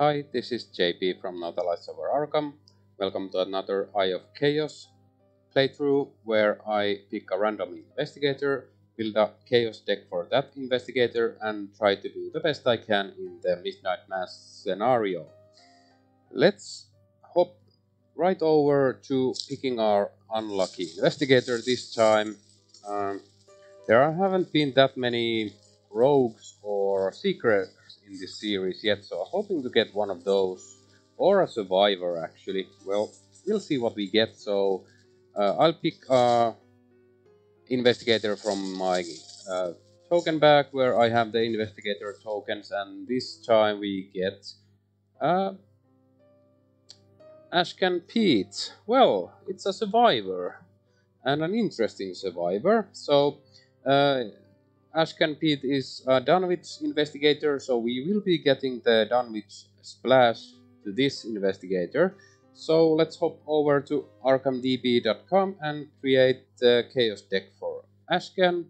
Hi, this is JP from Northern Lights Over Arkham. Welcome to another Eye of Chaos playthrough where I pick a random investigator, build a chaos deck for that investigator and try to do the best I can in the Midnight Masks scenario. Let's hop right over to picking our unlucky investigator this time. Um, there haven't been that many rogues or secrets in this series yet, so I'm hoping to get one of those. Or a survivor, actually. Well, we'll see what we get, so uh, I'll pick a investigator from my uh, token bag, where I have the investigator tokens, and this time we get uh, Ashcan Pete. Well, it's a survivor, and an interesting survivor, so uh, Ashcan Pete is a Dunwich investigator, so we will be getting the Dunwich splash to this investigator. So let's hop over to arkhamdb.com and create the chaos deck for Ashcan.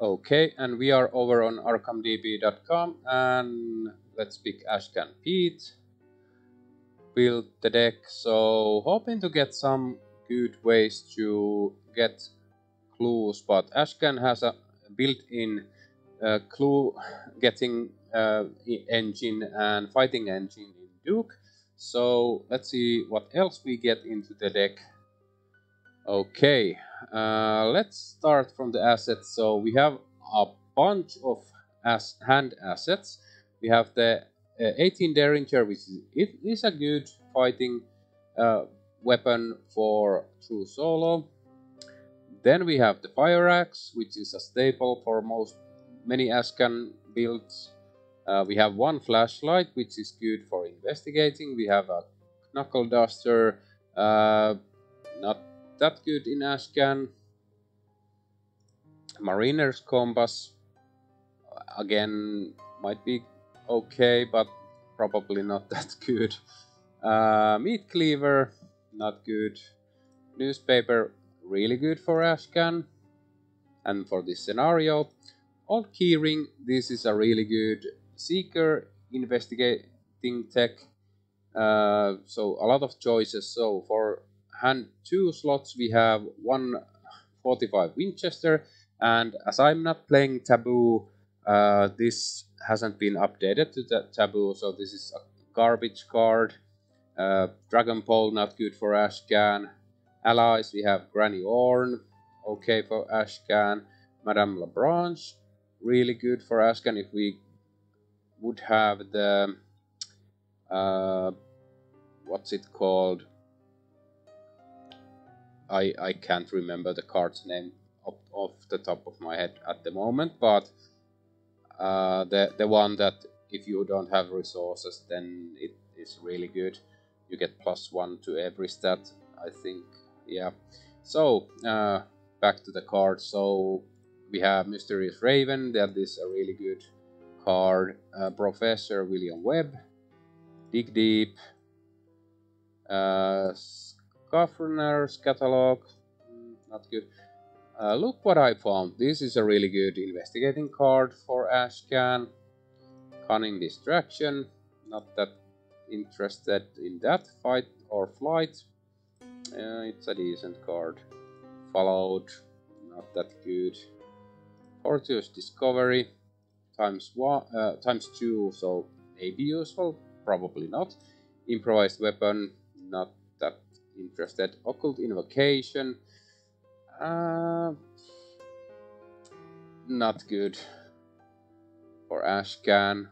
Okay, and we are over on arkhamdb.com and let's pick Ashcan Pete. Build the deck, so hoping to get some good ways to get clues, but Ashcan has a built-in uh, clue getting uh, engine and fighting engine in Duke. So let's see what else we get into the deck. Okay, uh, let's start from the assets. So we have a bunch of as hand assets. We have the uh, 18 Derringer, which is, it is a good fighting uh, weapon for true solo. Then we have the fire axe, which is a staple for most many Ashcan builds. Uh, we have one flashlight, which is good for investigating. We have a knuckle duster, uh, not that good in Ashcan. Mariner's compass, again, might be okay, but probably not that good. Uh, meat cleaver, not good. Newspaper really good for Ashcan and for this scenario. Old keyring, this is a really good seeker investigating tech. Uh, so a lot of choices. So for hand two slots we have one 45 Winchester and as I'm not playing Taboo uh, this hasn't been updated to the Taboo so this is a garbage card. Uh, Dragon Pole not good for Ashcan. Allies, we have Granny Orne, okay for Ashcan. Madame Labranche, really good for Ashcan if we would have the... Uh, what's it called? I, I can't remember the card's name off, off the top of my head at the moment, but uh, the, the one that if you don't have resources, then it is really good. You get plus one to every stat, I think yeah. So, uh, back to the card. So, we have Mysterious Raven, that is a really good card. Uh, Professor William Webb, Dig Deep, uh, Schoffner's Catalog, mm, not good. Uh, look what I found. This is a really good investigating card for Ashcan. Cunning Distraction, not that interested in that fight or flight. It's a decent card. Fallout, not that good. Fortuitous Discovery, times one, uh, times two, so maybe useful, probably not. Improvised Weapon, not that interested. Occult Invocation, uh, not good. For Ashcan,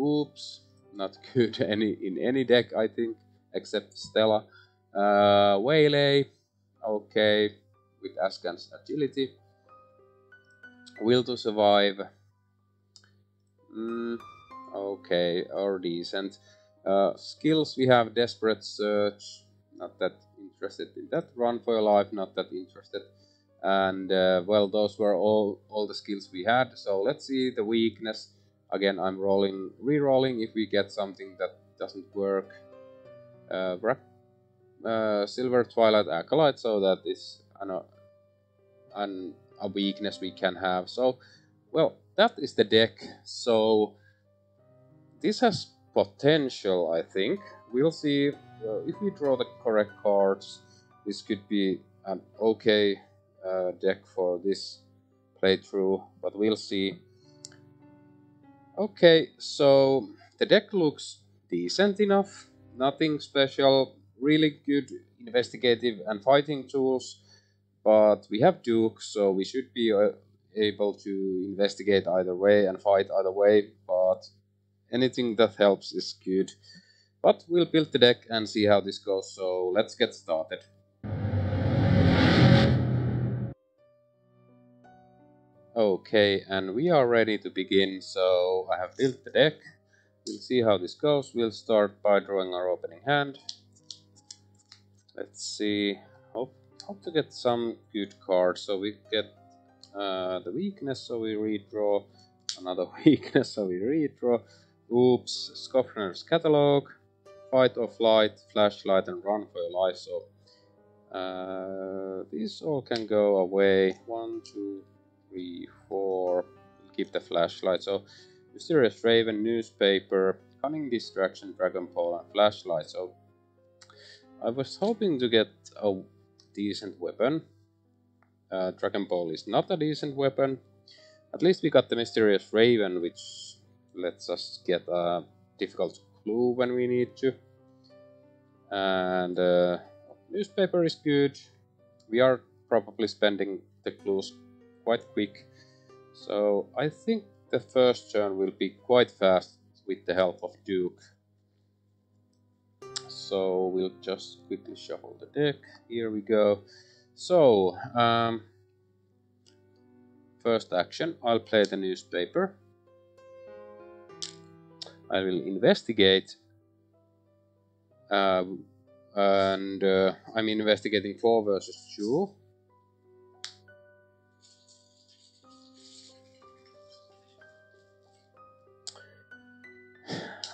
oops, not good any in any deck I think, except Stella. Uh, Waylay, okay, with Ashcan's agility. Will to survive, mm, okay, or decent. Uh, skills, we have Desperate Search, not that interested in that. Run for your life, not that interested. And, uh, well, those were all, all the skills we had. So let's see the weakness. Again, I'm rolling, re-rolling if we get something that doesn't work. Uh, uh, Silver Twilight Acolyte, so that is an, an, a weakness we can have. So, well, that is the deck. So, this has potential, I think. We'll see uh, if we draw the correct cards. This could be an okay uh, deck for this playthrough, but we'll see. Okay, so the deck looks decent enough. Nothing special. Really good investigative and fighting tools. But we have Duke, so we should be uh, able to investigate either way and fight either way. But anything that helps is good. But we'll build the deck and see how this goes, so let's get started. Okay, and we are ready to begin, so I have built the deck. We'll see how this goes. We'll start by drawing our opening hand. Let's see. Hope, hope to get some good cards. So we get uh, the weakness, so we redraw. Another weakness, so we redraw. Oops, Schoffner's Catalog. Fight or flight, flashlight, and run for your life. So uh, these all can go away. One, two, three, four. Keep the flashlight. So Mysterious Raven, Newspaper, Cunning Distraction, Dragon Pole, and Flashlight. So I was hoping to get a decent weapon. Uh, Dragon Pole is not a decent weapon. At least we got the Mysterious Raven, which lets us get a difficult clue when we need to. And uh, newspaper is good. We are probably spending the clues quite quick. So I think the first turn will be quite fast with the help of Duke. So we'll just quickly shuffle the deck. Here we go. So, um, first action, I'll play the newspaper. I will investigate. Uh, and uh, I'm investigating 4 versus 2.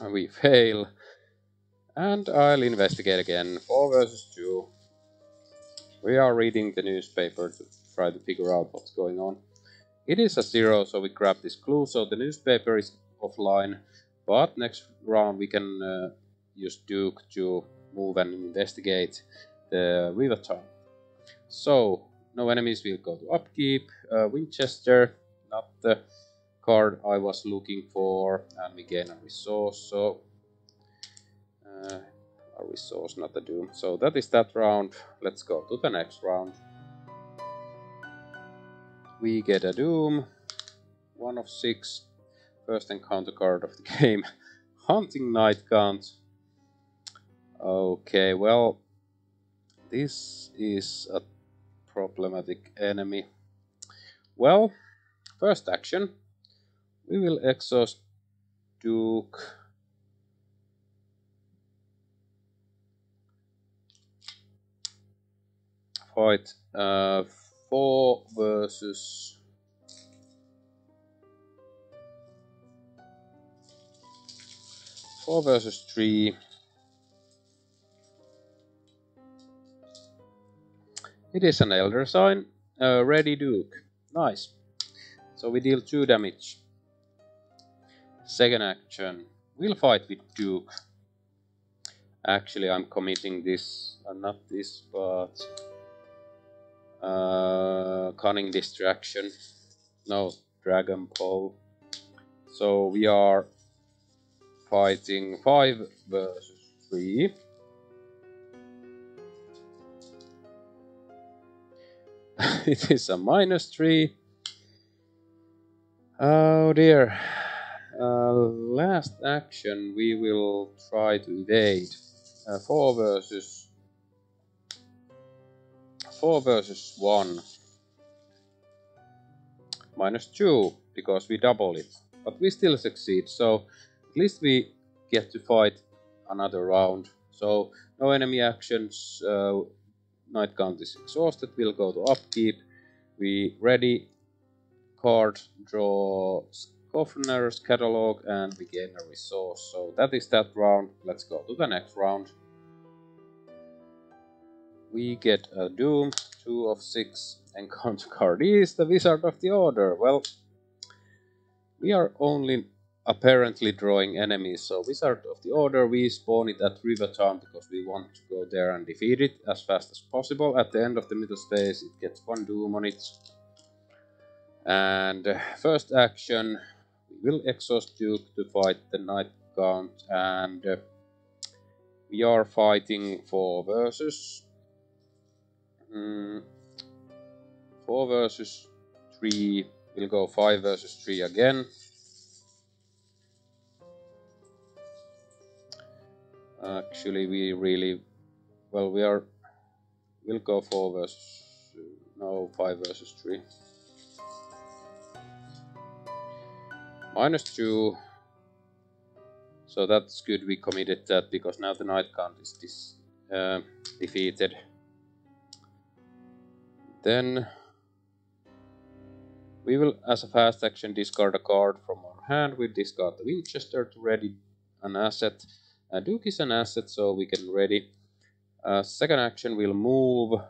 we fail. And I'll investigate again. 4 versus 2. We are reading the newspaper to try to figure out what's going on. It is a 0, so we grab this clue. So the newspaper is offline. But next round we can uh, use Duke to move and investigate the river town. So, no enemies will go to upkeep. Uh, Winchester, not the card I was looking for and we gain a resource so uh, a resource not a doom. So that is that round. Let's go to the next round. We get a doom. One of six. First encounter card of the game. Hunting Nightgaunt. Okay well this is a problematic enemy. Well first action. We will exhaust Duke. Fight uh, 4 versus Four versus three. It is an Elder Sign. Uh, ready Duke. Nice. So we deal two damage. Second action. We'll fight with Duke. Actually, I'm committing this, uh, not this, but... Uh, cunning distraction. No, Dragon Pole. So we are fighting 5 versus 3. it is a minus 3. Oh dear. Uh, last action we will try to evade. Uh, 4 versus 4 versus 1 minus 2 because we double it but we still succeed so at least we get to fight another round so no enemy actions uh, Nightgaunt is exhausted we'll go to upkeep we ready card draw Schoffner's catalog and we gain a resource. So that is that round. Let's go to the next round. We get a Doom, 2 of 6 encounter card is the Wizard of the Order. Well, we are only apparently drawing enemies. So Wizard of the Order, we spawn it at River Town because we want to go there and defeat it as fast as possible. At the end of the Mythos phase, it gets one doom on it. And uh, first action, we will exhaust Duke to fight the Knight Count and uh, we are fighting 4 versus mm, 4 versus 3 we'll go 5 versus 3 again. Actually we really well we are we'll go 4 versus no 5 versus 3 minus 2 so that's good we committed that because now the Nightgaunt is this, uh, defeated. Then we will, as a fast action, discard a card from our hand. We discard the Winchester to ready an asset. Uh, Duke is an asset, so we can ready. Uh, second action, we'll move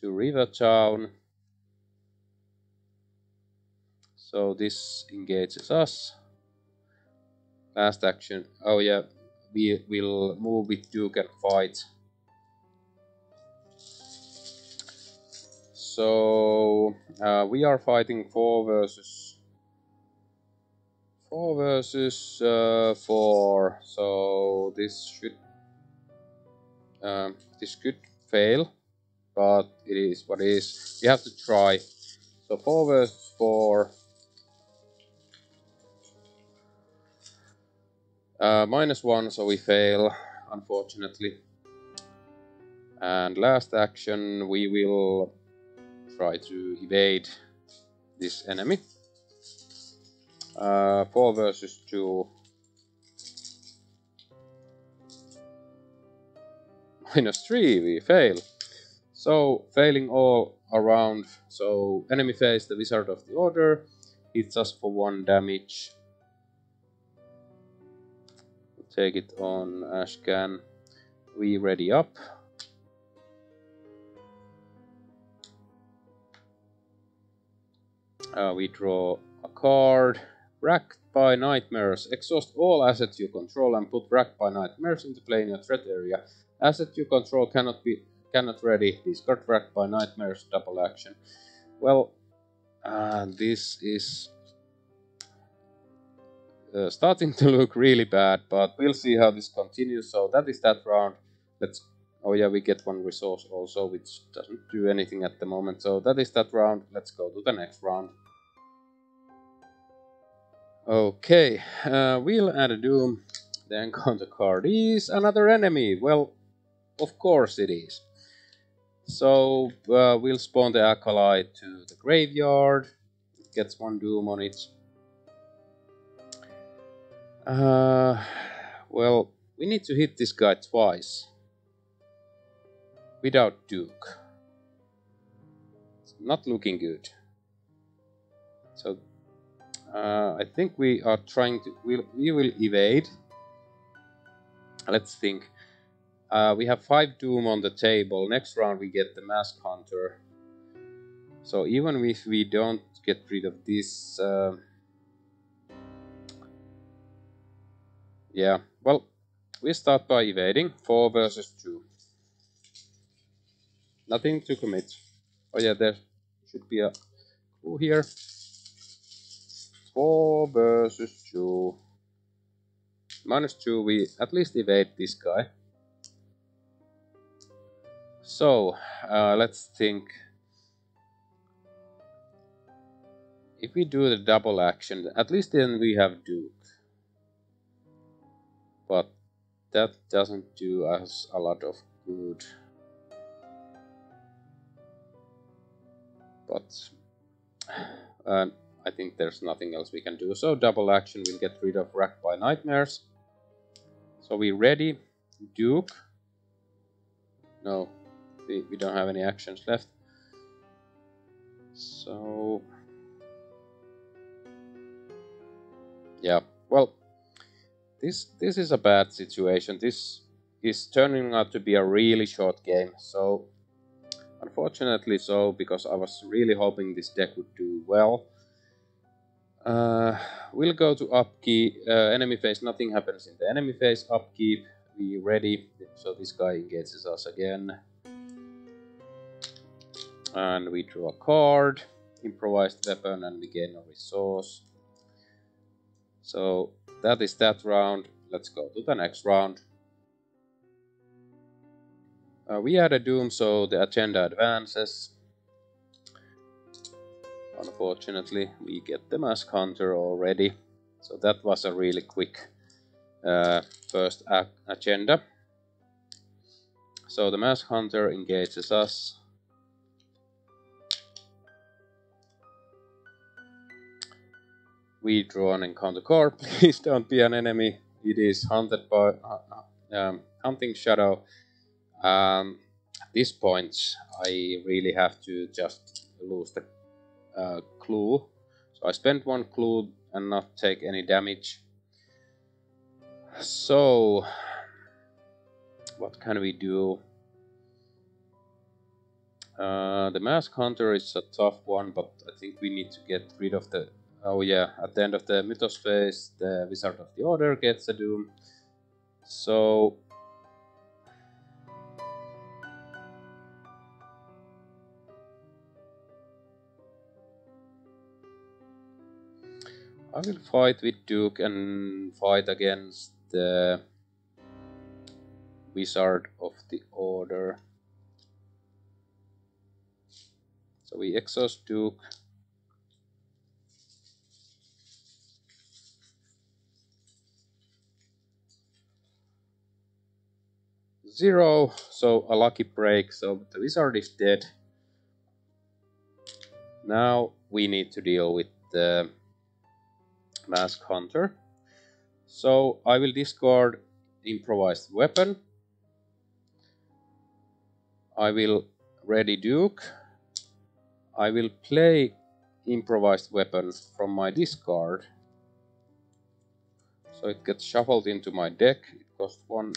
to River Town. So this engages us last action. Oh yeah, we will move with Duke and fight. So uh, we are fighting four versus four versus uh, four. So this should um, this could fail, but it is what it is. We have to try. So four versus four. Uh, minus one, so we fail, unfortunately. And last action, we will try to evade this enemy. Uh, 4 versus 2. Minus 3, we fail. So, failing all around. So, enemy face the Wizard of the Order, hits us for 1 damage take it on Ashcan. We ready up. Uh, we draw a card. Wracked by Nightmares. Exhaust all assets you control and put Wracked by Nightmares into play in your threat area. Asset you control cannot be cannot ready. Discard Wracked by Nightmares double action. Well, uh, this is uh, starting to look really bad, but we'll see how this continues. So that is that round. Let's. Oh yeah, we get one resource also, which doesn't do anything at the moment. So that is that round. Let's go to the next round. Okay, uh, we'll add a doom. The encounter card is another enemy. Well, of course it is. So uh, we'll spawn the acolyte to the graveyard. It gets one doom on it. Uh, well, we need to hit this guy twice. Without Duke. It's not looking good. So, uh, I think we are trying to... We'll, we will evade. Let's think. Uh, we have 5 Doom on the table. Next round we get the Mask Hunter. So even if we don't get rid of this... Uh, Yeah, well, we start by evading 4 versus 2. Nothing to commit. Oh yeah, there should be a clue here. 4 versus 2. Minus 2, we at least evade this guy. So, uh, let's think. If we do the double action, at least then we have Duke but that doesn't do us a lot of good. But uh, I think there's nothing else we can do. So double action we'll get rid of Wracked by Nightmares. So we ready. Duke. No, we, we don't have any actions left. So... Yeah, well, this this is a bad situation. This is turning out to be a really short game. So unfortunately so, because I was really hoping this deck would do well. Uh, we'll go to upkeep. Uh, enemy phase, nothing happens in the enemy phase. Upkeep, we ready. So this guy engages us again. And we draw a card, improvised weapon, and we gain a resource. So that is that round. Let's go to the next round. Uh, we had a Doom, so the agenda advances. Unfortunately, we get the Mask Hunter already. So that was a really quick uh, first agenda. So the Mask Hunter engages us. We draw an encounter card. Please don't be an enemy. It is hunted by uh, um, hunting shadow. Um, at this point, I really have to just lose the uh, clue. So I spent one clue and not take any damage. So, what can we do? Uh, the Mask Hunter is a tough one, but I think we need to get rid of the... Oh yeah, at the end of the Mythos phase, the Wizard of the Order gets a Doom. So, I will fight with Duke and fight against the Wizard of the Order. So we exhaust Duke. Zero, so a lucky break, so the wizard is dead. Now we need to deal with the Mask Hunter. So I will discard improvised weapon. I will ready Duke. I will play improvised weapon from my discard. So it gets shuffled into my deck. It costs one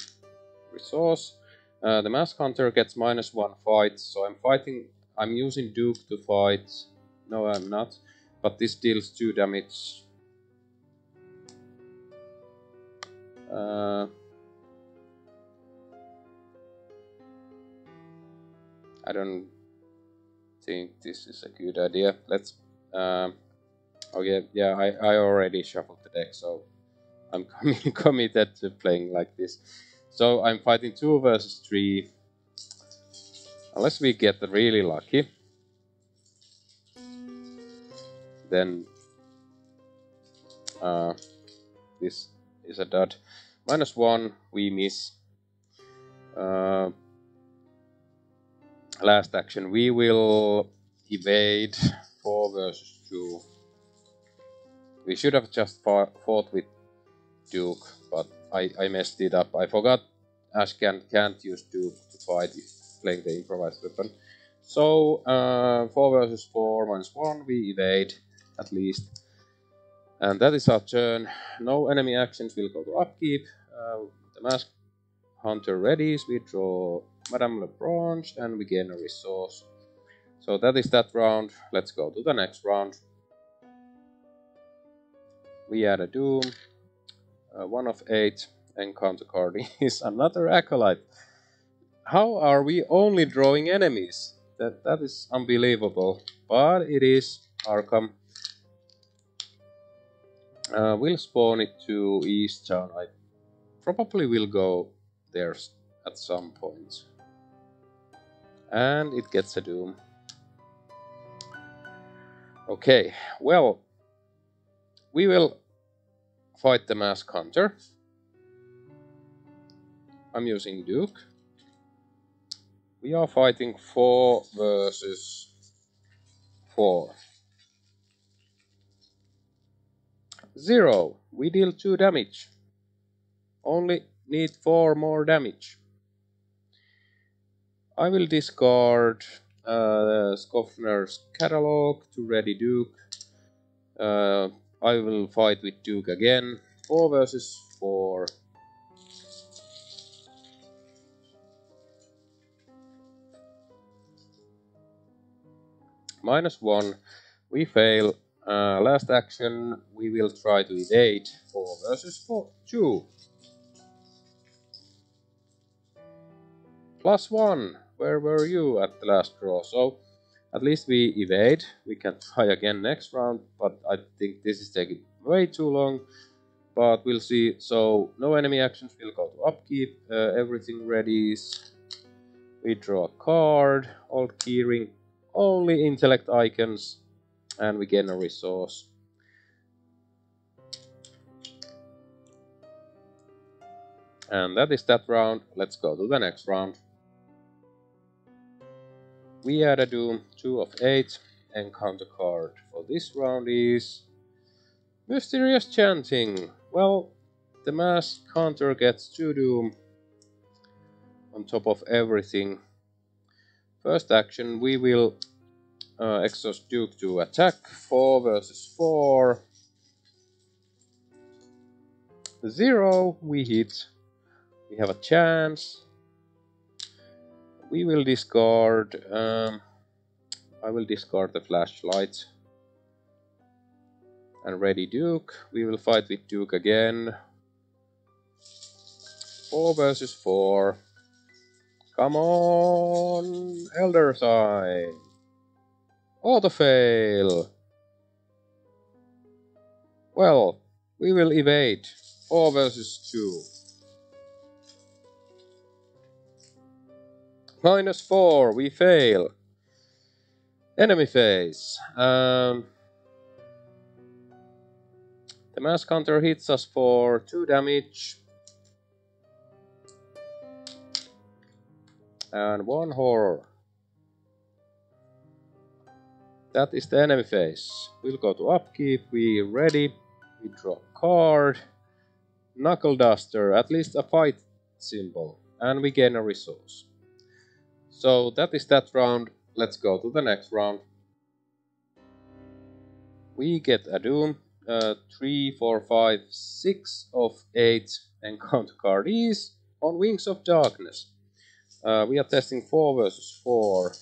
resource. Uh, the Mask Hunter gets minus one fight, so I'm fighting. I'm using Duke to fight. No, I'm not. But this deals two damage Uh, I don't think this is a good idea. Let's. Um, okay, yeah, I, I already shuffled the deck, so I'm committed to playing like this. So I'm fighting 2 versus 3. Unless we get really lucky. Then uh, this is a dud. Minus one, we miss. Uh, last action, we will evade 4 versus 2. We should have just fought with Duke, but I, I messed it up. I forgot Ashcan can't use Duke to fight playing the improvised weapon. So, uh, 4 versus 4 minus 1, we evade at least. And that is our turn. No enemy actions will go to upkeep. Uh, the mask hunter readies. We draw Madame Labranche and we gain a resource. So that is that round. Let's go to the next round. We add a Doom. Uh, one of eight. Encounter card is another Acolyte. How are we only drawing enemies? That That is unbelievable. But it is Arkham uh, we'll spawn it to East Town. I probably will go there at some point. And it gets a Doom. Okay, well, we will fight the Mask Hunter. I'm using Duke. We are fighting 4 versus 4. Zero. We deal 2 damage. Only need 4 more damage. I will discard uh, Schoffner's catalog to ready Duke. Uh, I will fight with Duke again. 4 versus 4. Minus 1. We fail Uh, last action, we will try to evade 4 versus 4, 2. Plus 1, where were you at the last draw? So, at least we evade. We can try again next round, but I think this is taking way too long. But we'll see. So, no enemy actions we'll go to upkeep. Uh, everything ready. We draw a card. Old keyring. Only intellect icons and we gain a resource. And that is that round. Let's go to the next round. We add a Doom, 2 of 8, encounter card for this round is Mysterious Chanting. Well, the Mask Hunter gets 2 Doom on top of everything. First action, we will uh, Exhaust Duke to attack. 4 versus 4. 0, we hit. We have a chance. We will discard... Um, I will discard the flashlight. And ready Duke. We will fight with Duke again. 4 versus 4. Come on, Elder Sign. Auto fail. Well, we will evade. 4 versus 2. Minus 4, we fail. Enemy phase. Um, the Mask Hunter hits us for 2 damage. And 1 horror. That is the enemy phase. We'll go to upkeep, we ready, we draw card, knuckle duster, at least a fight symbol, and we gain a resource. So that is that round, let's go to the next round. We get a Doom, uh, 3, 4, 5, 6 of 8 encounter card is on Wings of Darkness. Uh, we are testing 4 versus 4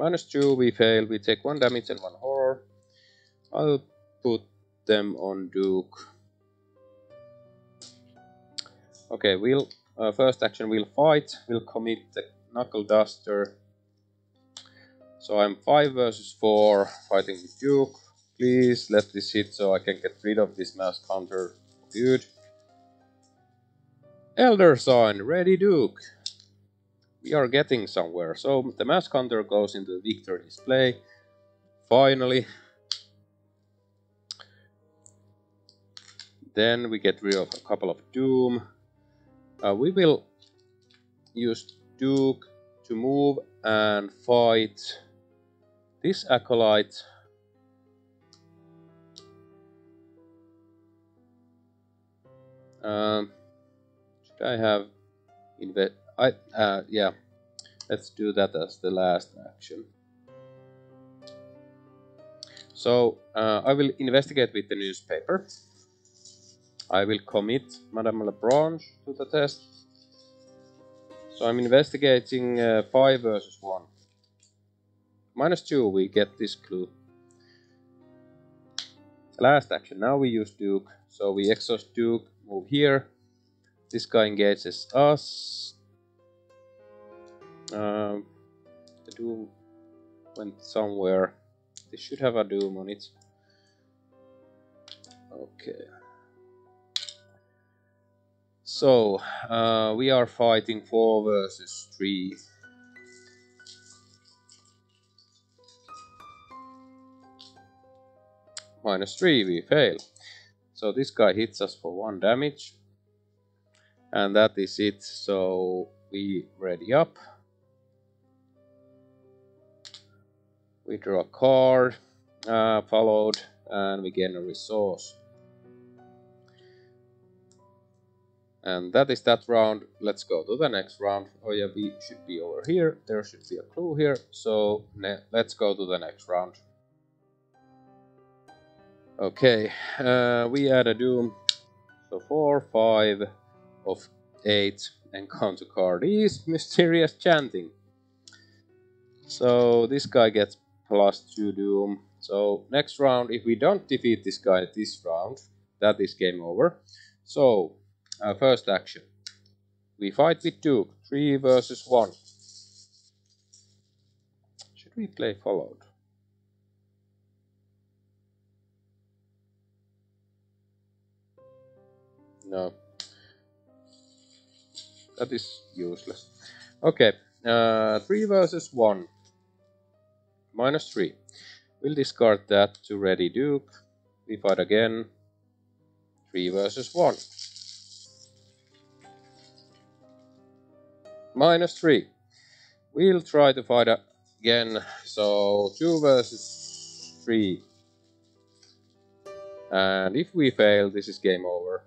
Minus 2, we fail. We take 1 damage and 1 horror. I'll put them on Duke. Okay, we'll uh, first action we'll fight. We'll commit the Knuckle Duster. So I'm 5 versus 4, fighting with Duke. Please let this hit so I can get rid of this Mask Hunter. Good. Elder Sign, ready Duke we are getting somewhere. So the Mask Hunter goes into the victory display. Finally. Then we get rid of a couple of Doom. Uh, we will use Duke to move and fight this Acolyte. Um, should I have invest I uh, yeah, let's do that as the last action. So uh, I will investigate with the newspaper. I will commit Madame Labranche to the test. So I'm investigating uh, 5 versus 1. Minus 2 we get this clue. Last action, now we use Duke. So we exhaust Duke, move here. This guy engages us. Um, the Doom went somewhere. They should have a Doom on it. Okay. So, uh, we are fighting 4 versus 3. Minus 3, we fail. So this guy hits us for 1 damage. And that is it. So we ready up. We draw a card, uh, followed, and we gain a resource. And that is that round. Let's go to the next round. Oh yeah, we should be over here. There should be a clue here. So let's go to the next round. Okay, uh, we add a Doom. So 4, 5 of 8 encounter card is Mysterious Chanting. So this guy gets plus 2 Doom. So next round, if we don't defeat this guy this round, that is game over. So, uh, first action. We fight with Duke, 3 versus 1. Should we play followed? No. That is useless. Okay, uh, 3 versus 1. Minus 3. We'll discard that to ready Duke. We fight again. 3 versus 1. Minus 3. We'll try to fight again. So 2 versus 3. And if we fail, this is game over.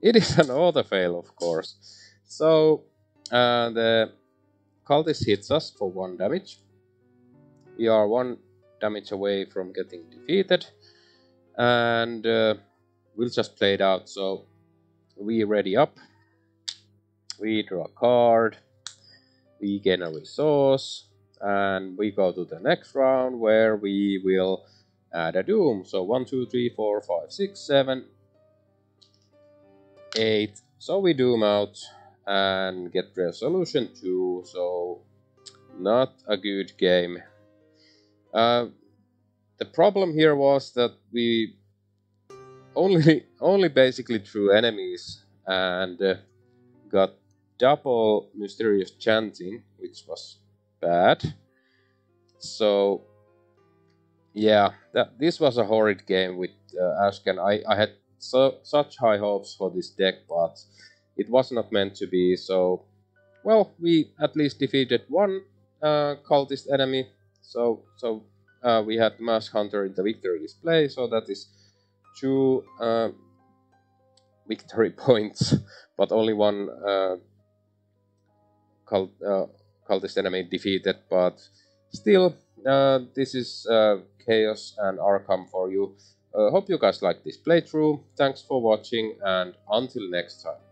It is an auto fail, of course. So uh, the cultist hits us for 1 damage. We are 1 damage away from getting defeated. And uh, we'll just play it out. So we ready up. We draw a card. We gain a resource. And we go to the next round where we will add a doom. So 1, 2, 3, 4, 5, 6, 7, 8. So we doom out and get resolution 2. So not a good game. Uh, the problem here was that we only only basically drew enemies and uh, got double mysterious chanting, which was bad. So yeah, that this was a horrid game with uh, Ashcan. I I had so such high hopes for this deck, but it was not meant to be. So well, we at least defeated one uh, cultist enemy. So so uh, we had Mask Hunter in the victory display. So that is two uh, victory points, but only one uh, cult, uh, cultist enemy defeated. But still, uh, this is uh, Chaos and Arkham for you. Hope you guys like this playthrough. Thanks for watching and until next time.